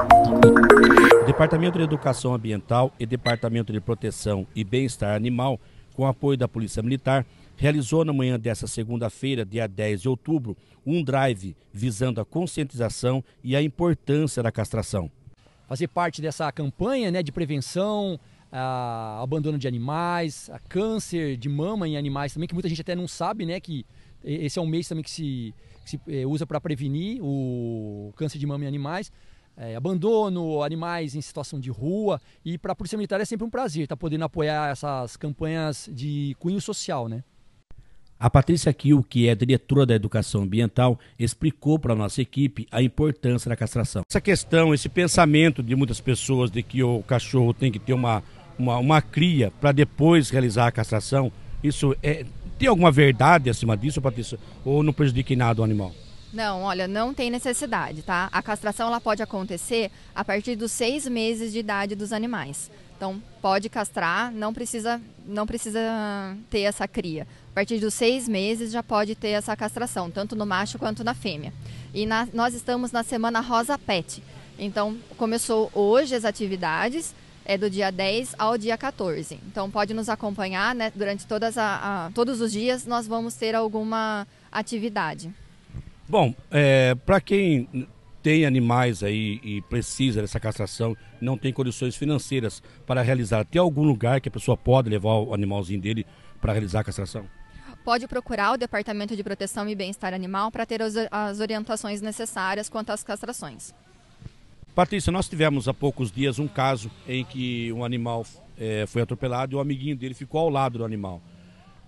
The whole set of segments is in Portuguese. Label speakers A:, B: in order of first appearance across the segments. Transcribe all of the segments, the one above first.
A: O Departamento de Educação Ambiental e Departamento de Proteção e Bem-Estar Animal, com apoio da Polícia Militar, realizou na manhã desta segunda-feira, dia 10 de outubro, um drive visando a conscientização e a importância da castração.
B: Fazer parte dessa campanha né, de prevenção, a abandono de animais, a câncer de mama em animais também, que muita gente até não sabe, né, que esse é um mês também que se, que se eh, usa para prevenir o câncer de mama em animais. É, abandono, animais em situação de rua e para a Polícia Militar é sempre um prazer estar tá podendo apoiar essas campanhas de cunho social, né?
A: A Patrícia Kiel, que é diretora da Educação Ambiental, explicou para a nossa equipe a importância da castração. Essa questão, esse pensamento de muitas pessoas de que o cachorro tem que ter uma, uma, uma cria para depois realizar a castração, isso é, tem alguma verdade acima disso, Patrícia? Ou não prejudica em nada o animal?
C: Não, olha, não tem necessidade, tá? A castração ela pode acontecer a partir dos seis meses de idade dos animais. Então, pode castrar, não precisa, não precisa ter essa cria. A partir dos seis meses já pode ter essa castração, tanto no macho quanto na fêmea. E na, nós estamos na semana Rosa Pet. Então, começou hoje as atividades, é do dia 10 ao dia 14. Então, pode nos acompanhar, né? Durante todas a, a, todos os dias nós vamos ter alguma atividade.
A: Bom, é, para quem tem animais aí e precisa dessa castração, não tem condições financeiras para realizar, tem algum lugar que a pessoa pode levar o animalzinho dele para realizar a castração?
C: Pode procurar o Departamento de Proteção e Bem-Estar Animal para ter as, as orientações necessárias quanto às castrações.
A: Patrícia, nós tivemos há poucos dias um caso em que um animal é, foi atropelado e o amiguinho dele ficou ao lado do animal.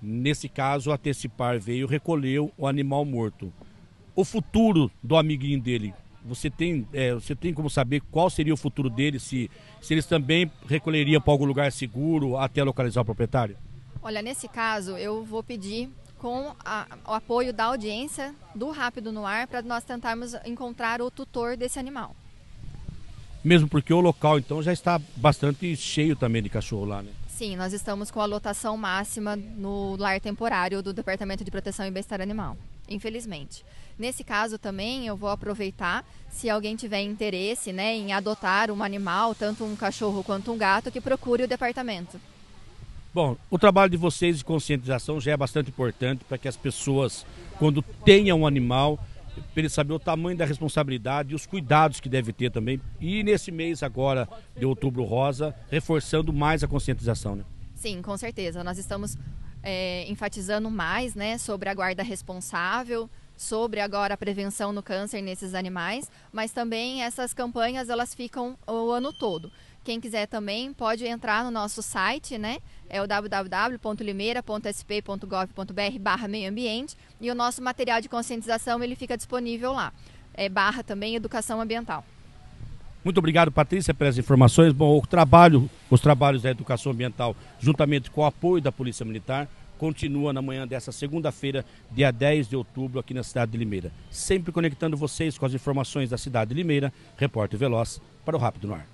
A: Nesse caso, a Tecipar veio, recolheu o animal morto o futuro do amiguinho dele? Você tem, é, você tem como saber qual seria o futuro dele, se, se eles também recolheriam para algum lugar seguro até localizar o proprietário?
C: Olha, nesse caso, eu vou pedir com a, o apoio da audiência do Rápido no Ar para nós tentarmos encontrar o tutor desse animal.
A: Mesmo porque o local então já está bastante cheio também de cachorro lá, né?
C: Sim, nós estamos com a lotação máxima no lar temporário do Departamento de Proteção e Bem-Estar Animal, infelizmente. Nesse caso também eu vou aproveitar, se alguém tiver interesse né, em adotar um animal, tanto um cachorro quanto um gato, que procure o departamento.
A: Bom, o trabalho de vocês de conscientização já é bastante importante para que as pessoas, quando tenham um animal, para ele saber o tamanho da responsabilidade e os cuidados que deve ter também. E nesse mês agora de outubro rosa, reforçando mais a conscientização, né?
C: Sim, com certeza. Nós estamos é, enfatizando mais né, sobre a guarda responsável, sobre agora a prevenção no câncer nesses animais, mas também essas campanhas elas ficam o ano todo. Quem quiser também pode entrar no nosso site, né? É o www.limeira.sp.gov.br barra meio ambiente e o nosso material de conscientização ele fica disponível lá. É barra também educação ambiental.
A: Muito obrigado, Patrícia, pelas informações. Bom, o trabalho, os trabalhos da educação ambiental, juntamente com o apoio da Polícia Militar, continua na manhã dessa segunda-feira, dia 10 de outubro, aqui na cidade de Limeira. Sempre conectando vocês com as informações da cidade de Limeira, repórter Veloz para o Rápido no Ar.